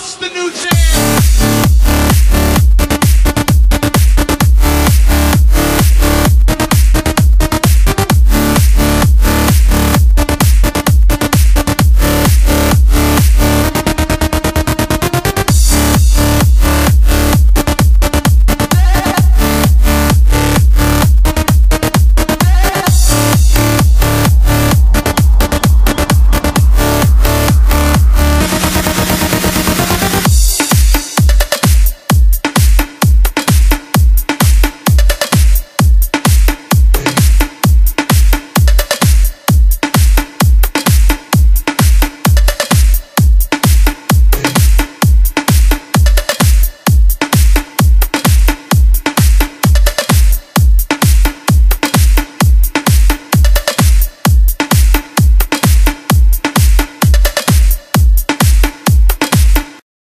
What's the new thing?